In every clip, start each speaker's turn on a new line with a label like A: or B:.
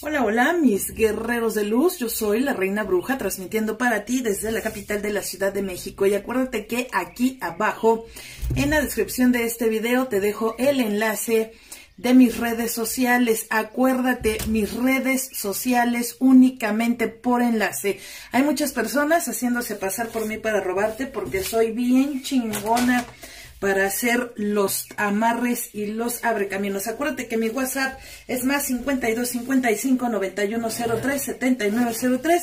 A: Hola, hola, mis guerreros de luz. Yo soy la Reina Bruja, transmitiendo para ti desde la capital de la Ciudad de México. Y acuérdate que aquí abajo, en la descripción de este video, te dejo el enlace de mis redes sociales. Acuérdate, mis redes sociales únicamente por enlace. Hay muchas personas haciéndose pasar por mí para robarte porque soy bien chingona para hacer los amarres y los abrecaminos. Acuérdate que mi WhatsApp es más 52 55 91 03 79 03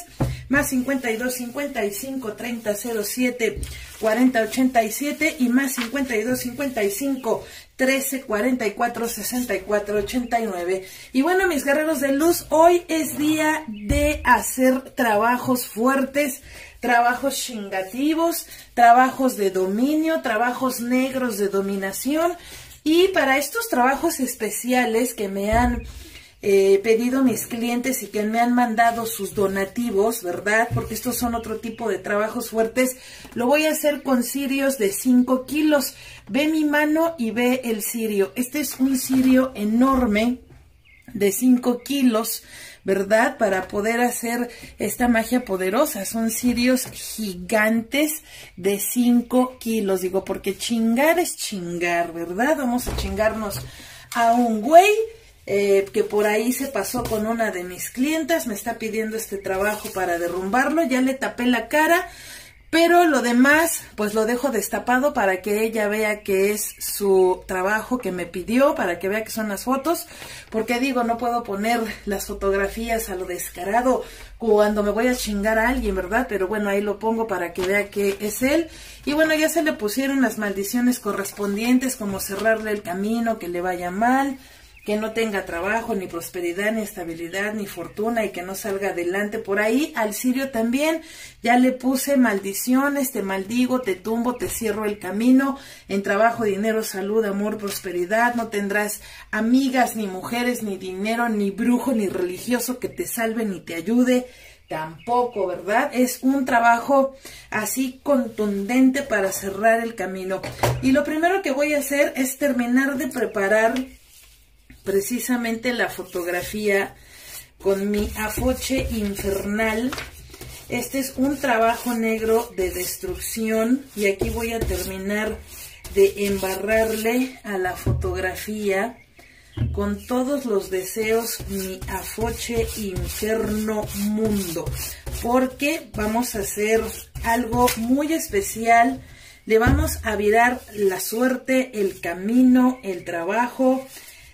A: más 52 55 30 07 40 87 y más 52 55 13 44 64 89. Y bueno, mis guerreros de luz, hoy es día de hacer trabajos fuertes trabajos chingativos, trabajos de dominio, trabajos negros de dominación. Y para estos trabajos especiales que me han eh, pedido mis clientes y que me han mandado sus donativos, ¿verdad? Porque estos son otro tipo de trabajos fuertes. Lo voy a hacer con cirios de 5 kilos. Ve mi mano y ve el cirio. Este es un cirio enorme de 5 kilos. ¿Verdad? Para poder hacer esta magia poderosa. Son cirios gigantes de 5 kilos. Digo, porque chingar es chingar, ¿verdad? Vamos a chingarnos a un güey eh, que por ahí se pasó con una de mis clientas. Me está pidiendo este trabajo para derrumbarlo. Ya le tapé la cara. Pero lo demás, pues lo dejo destapado para que ella vea que es su trabajo que me pidió, para que vea que son las fotos, porque digo, no puedo poner las fotografías a lo descarado cuando me voy a chingar a alguien, ¿verdad? Pero bueno, ahí lo pongo para que vea que es él. Y bueno, ya se le pusieron las maldiciones correspondientes, como cerrarle el camino, que le vaya mal, que no tenga trabajo, ni prosperidad, ni estabilidad, ni fortuna y que no salga adelante. Por ahí al sirio también ya le puse maldiciones, te maldigo, te tumbo, te cierro el camino, en trabajo, dinero, salud, amor, prosperidad, no tendrás amigas, ni mujeres, ni dinero, ni brujo, ni religioso que te salve ni te ayude. Tampoco, ¿verdad? Es un trabajo así contundente para cerrar el camino. Y lo primero que voy a hacer es terminar de preparar precisamente la fotografía con mi afoche infernal. Este es un trabajo negro de destrucción y aquí voy a terminar de embarrarle a la fotografía con todos los deseos mi afoche inferno mundo porque vamos a hacer algo muy especial le vamos a virar la suerte el camino el trabajo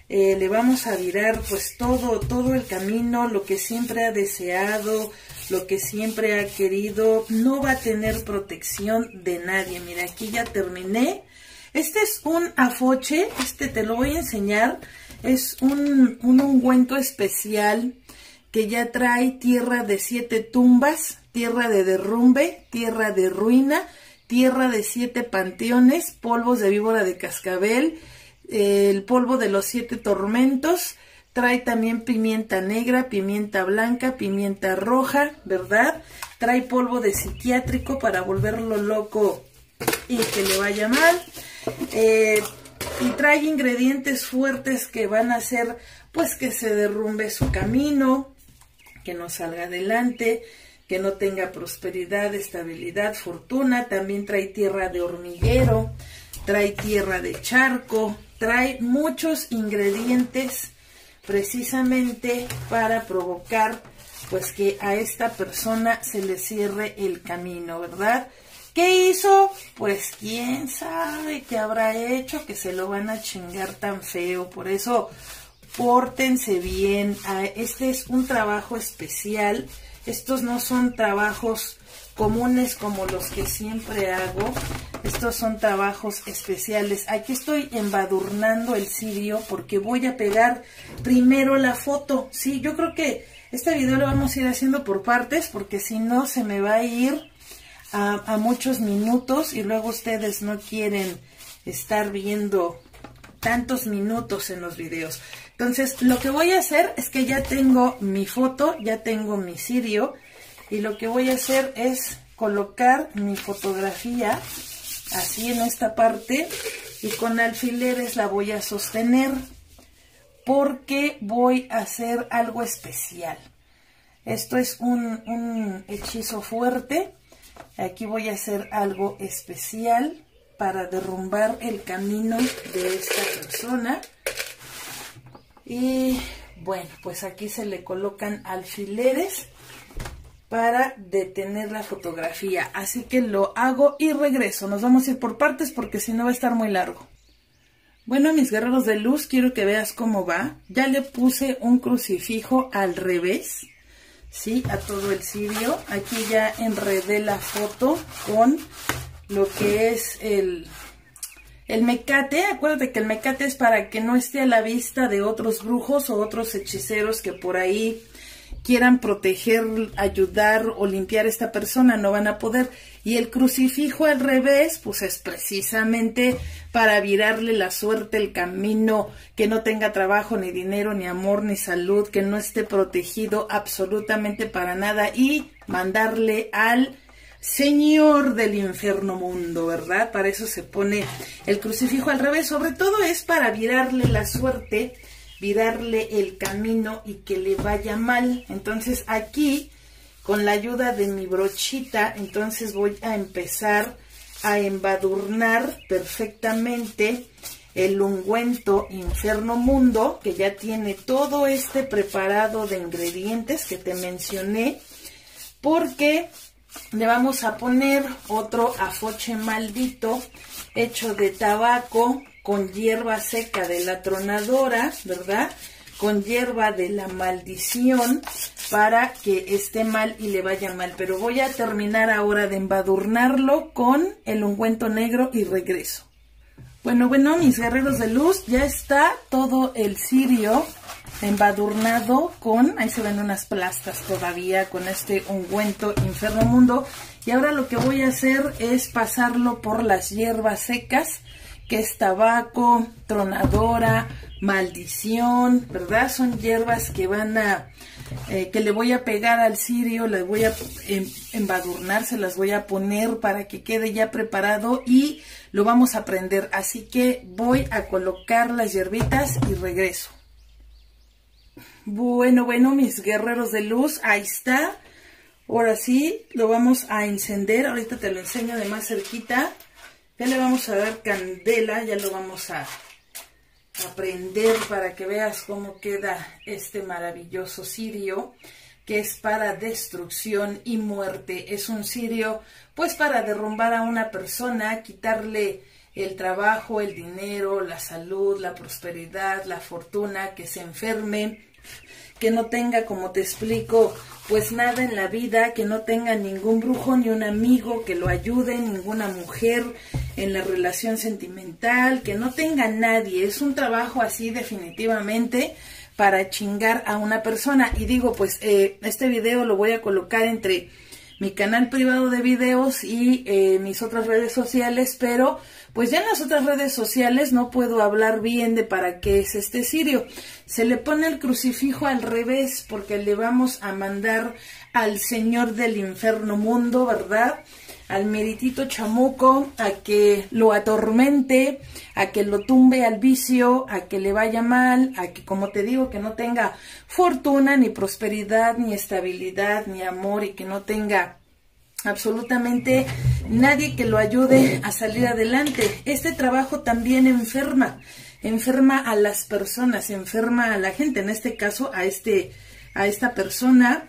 A: eh, le vamos a virar pues todo, todo el camino, lo que siempre ha deseado, lo que siempre ha querido, no va a tener protección de nadie. Mira, aquí ya terminé. Este es un afoche, este te lo voy a enseñar, es un, un ungüento especial que ya trae tierra de siete tumbas, tierra de derrumbe, tierra de ruina, tierra de siete panteones, polvos de víbora de cascabel, el polvo de los siete tormentos, trae también pimienta negra, pimienta blanca, pimienta roja, ¿verdad? Trae polvo de psiquiátrico para volverlo loco y que le vaya mal. Eh, y trae ingredientes fuertes que van a hacer pues que se derrumbe su camino, que no salga adelante, que no tenga prosperidad, estabilidad, fortuna. También trae tierra de hormiguero, trae tierra de charco, trae muchos ingredientes precisamente para provocar pues que a esta persona se le cierre el camino, ¿verdad? ¿Qué hizo? Pues quién sabe qué habrá hecho que se lo van a chingar tan feo. Por eso, pórtense bien. Ah, este es un trabajo especial. Estos no son trabajos comunes como los que siempre hago. Estos son trabajos especiales. Aquí estoy embadurnando el cirio porque voy a pegar primero la foto. Sí, yo creo que este video lo vamos a ir haciendo por partes porque si no se me va a ir a, muchos minutos y luego ustedes no quieren estar viendo tantos minutos en los videos. Entonces, lo que voy a hacer es que ya tengo mi foto, ya tengo mi cirio y lo que voy a hacer es colocar mi fotografía así en esta parte y con alfileres la voy a sostener porque voy a hacer algo especial. Esto es un, un hechizo fuerte. Aquí voy a hacer algo especial para derrumbar el camino de esta persona. Y bueno, pues aquí se le colocan alfileres para detener la fotografía. Así que lo hago y regreso. Nos vamos a ir por partes porque si no va a estar muy largo. Bueno, mis guerreros de luz, quiero que veas cómo va. Ya le puse un crucifijo al revés, ¿sí? A todo el cirio. Aquí ya enredé la foto con lo que es el, el mecate. Acuérdate que el mecate es para que no esté a la vista de otros brujos o otros hechiceros que por ahí quieran proteger, ayudar o limpiar a esta persona, no van a poder. Y el crucifijo al revés, pues es precisamente para virarle la suerte, el camino, que no tenga trabajo, ni dinero, ni amor, ni salud, que no esté protegido absolutamente para nada y mandarle al Señor del infierno mundo, ¿verdad? Para eso se pone el crucifijo al revés. Sobre todo es para virarle la suerte virarle el camino y que le vaya mal. Entonces aquí, con la ayuda de mi brochita, entonces voy a empezar a embadurnar perfectamente el ungüento Inferno Mundo, que ya tiene todo este preparado de ingredientes que te mencioné, porque le vamos a poner otro afoche maldito hecho de tabaco con hierba seca de la tronadora, ¿verdad? Con hierba de la maldición para que esté mal y le vaya mal. Pero voy a terminar ahora de embadurnarlo con el ungüento negro y regreso. Bueno, bueno, mis guerreros de luz, ya está todo el cirio embadurnado con, ahí se ven unas plastas todavía con este ungüento Inferno Mundo. Y ahora lo que voy a hacer es pasarlo por las hierbas secas que es tabaco, tronadora, maldición, ¿verdad? Son hierbas que van a, eh, que le voy a pegar al cirio, les voy a em, embadurnar, se las voy a poner para que quede ya preparado y lo vamos a prender. Así que voy a colocar las hierbitas y regreso. Bueno, bueno, mis guerreros de luz, ahí está. Ahora sí, lo vamos a encender. Ahorita te lo enseño de más cerquita. Ya le vamos a dar candela, ya lo vamos a, aprender prender para que veas cómo queda este maravilloso cirio que es para destrucción y muerte. Es un cirio pues para derrumbar a una persona, quitarle el trabajo, el dinero, la salud, la prosperidad, la fortuna, que se enferme, que no tenga, como te explico, pues nada en la vida, que no tenga ningún brujo ni un amigo que lo ayude, ninguna mujer en la relación sentimental, que no tenga nadie. Es un trabajo así definitivamente para chingar a una persona. Y digo, pues eh, este video lo voy a colocar entre mi canal privado de videos y eh, mis otras redes sociales, pero pues ya en las otras redes sociales no puedo hablar bien de para qué es este cirio. Se le pone el crucifijo al revés porque le vamos a mandar al Señor del infierno mundo, ¿verdad? Al meritito chamuco, a que lo atormente, a que lo tumbe al vicio, a que le vaya mal, a que, como te digo, que no tenga fortuna, ni prosperidad, ni estabilidad, ni amor y que no tenga absolutamente nadie que lo ayude a salir adelante. Este trabajo también enferma, enferma a las personas, enferma a la gente, en este caso a este a esta persona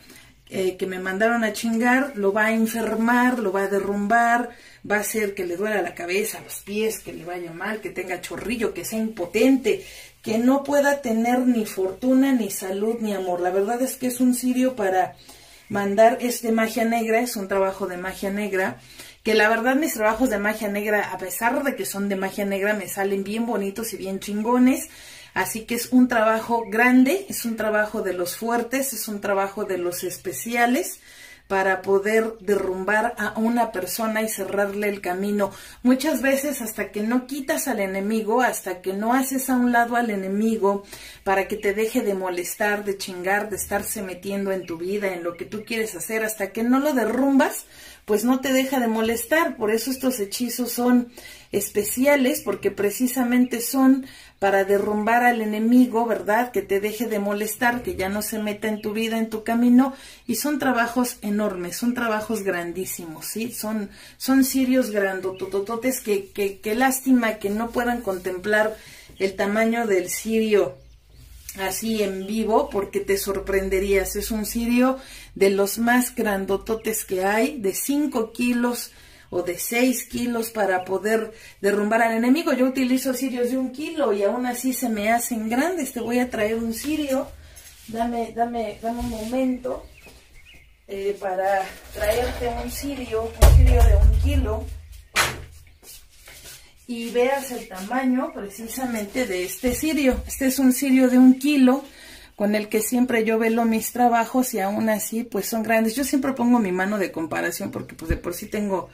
A: eh, que me mandaron a chingar, lo va a enfermar, lo va a derrumbar, va a hacer que le duela la cabeza, los pies, que le vaya mal, que tenga chorrillo, que sea impotente, que no pueda tener ni fortuna, ni salud, ni amor. La verdad es que es un sirio para mandar es de magia negra, es un trabajo de magia negra, que la verdad mis trabajos de magia negra, a pesar de que son de magia negra, me salen bien bonitos y bien chingones, así que es un trabajo grande, es un trabajo de los fuertes, es un trabajo de los especiales, para poder derrumbar a una persona y cerrarle el camino. Muchas veces hasta que no quitas al enemigo, hasta que no haces a un lado al enemigo para que te deje de molestar, de chingar, de estarse metiendo en tu vida, en lo que tú quieres hacer, hasta que no lo derrumbas, pues no te deja de molestar. Por eso estos hechizos son especiales, porque precisamente son para derrumbar al enemigo, ¿verdad? Que te deje de molestar, que ya no se meta en tu vida, en tu camino. Y son trabajos enormes, son trabajos grandísimos, ¿sí? Son, son sirios grandotototes que, que, que lástima que no puedan contemplar el tamaño del sirio así en vivo porque te sorprenderías. Es un sirio de los más grandototes que hay, de 5 kilos o de 6 kilos para poder derrumbar al enemigo. Yo utilizo sirios de un kilo y aún así se me hacen grandes. Te voy a traer un sirio. Dame, dame, dame un momento eh, para traerte un sirio, un sirio de un kilo y veas el tamaño precisamente de este cirio. Este es un cirio de un kilo con el que siempre yo velo mis trabajos y aún así pues son grandes. Yo siempre pongo mi mano de comparación porque pues de por sí tengo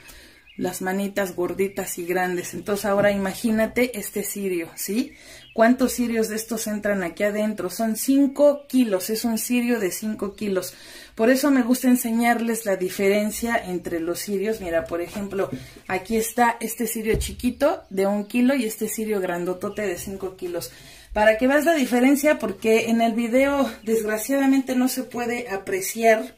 A: las manitas gorditas y grandes. Entonces ahora imagínate este cirio, ¿sí? ¿Cuántos cirios de estos entran aquí adentro? Son 5 kilos, es un cirio de 5 kilos. Por eso me gusta enseñarles la diferencia entre los cirios. Mira, por ejemplo, aquí está este cirio chiquito de un kilo y este cirio grandotote de 5 kilos. Para que veas la diferencia, porque en el video desgraciadamente no se puede apreciar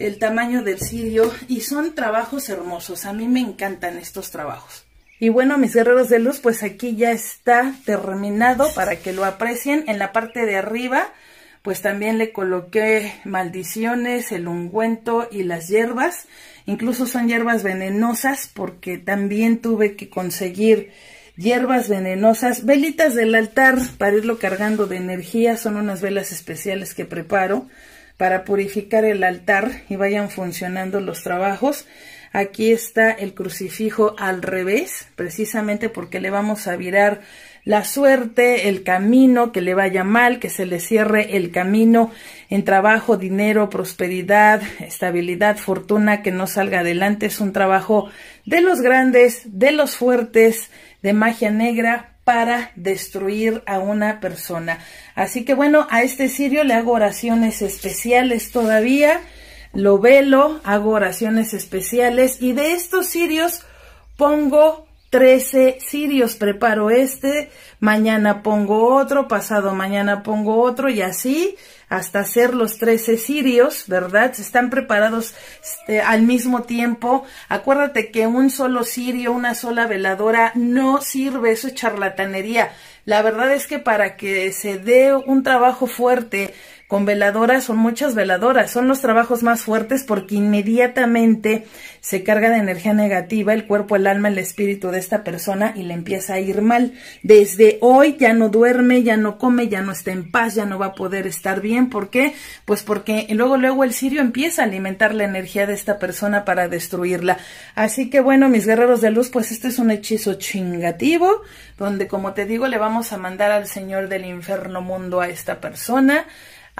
A: el tamaño del cirio y son trabajos hermosos. A mí me encantan estos trabajos. Y bueno, mis guerreros de luz, pues aquí ya está terminado para que lo aprecien. En la parte de arriba, pues también le coloqué maldiciones, el ungüento y las hierbas. Incluso son hierbas venenosas porque también tuve que conseguir hierbas venenosas. Velitas del altar para irlo cargando de energía. Son unas velas especiales que preparo para purificar el altar y vayan funcionando los trabajos. Aquí está el crucifijo al revés, precisamente porque le vamos a virar la suerte, el camino, que le vaya mal, que se le cierre el camino en trabajo, dinero, prosperidad, estabilidad, fortuna, que no salga adelante. Es un trabajo de los grandes, de los fuertes, de magia negra, para destruir a una persona. Así que bueno, a este sirio le hago oraciones especiales todavía, lo velo, hago oraciones especiales y de estos sirios pongo 13 sirios, preparo este, mañana pongo otro, pasado mañana pongo otro y así hasta hacer los 13 sirios, ¿verdad? Están preparados este, al mismo tiempo. Acuérdate que un solo sirio, una sola veladora no sirve, eso es charlatanería. La verdad es que para que se dé un trabajo fuerte, con veladoras, son muchas veladoras, son los trabajos más fuertes porque inmediatamente se carga de energía negativa el cuerpo, el alma, el espíritu de esta persona y le empieza a ir mal. Desde hoy ya no duerme, ya no come, ya no está en paz, ya no va a poder estar bien. ¿Por qué? Pues porque luego, luego el sirio empieza a alimentar la energía de esta persona para destruirla. Así que bueno, mis guerreros de luz, pues este es un hechizo chingativo, donde como te digo, le vamos a mandar al Señor del infierno mundo a esta persona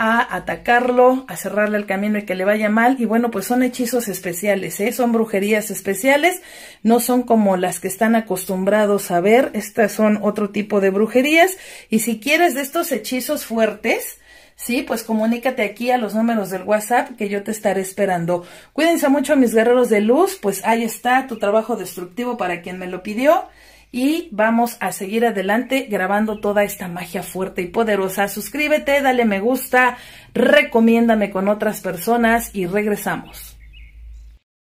A: a atacarlo, a cerrarle el camino y que le vaya mal. Y bueno, pues son hechizos especiales, ¿eh? son brujerías especiales, no son como las que están acostumbrados a ver, estas son otro tipo de brujerías. Y si quieres de estos hechizos fuertes, Sí, pues comunícate aquí a los números del WhatsApp que yo te estaré esperando. Cuídense mucho mis guerreros de luz, pues ahí está tu trabajo destructivo para quien me lo pidió y vamos a seguir adelante grabando toda esta magia fuerte y poderosa. Suscríbete, dale me gusta, recomiéndame con otras personas y regresamos.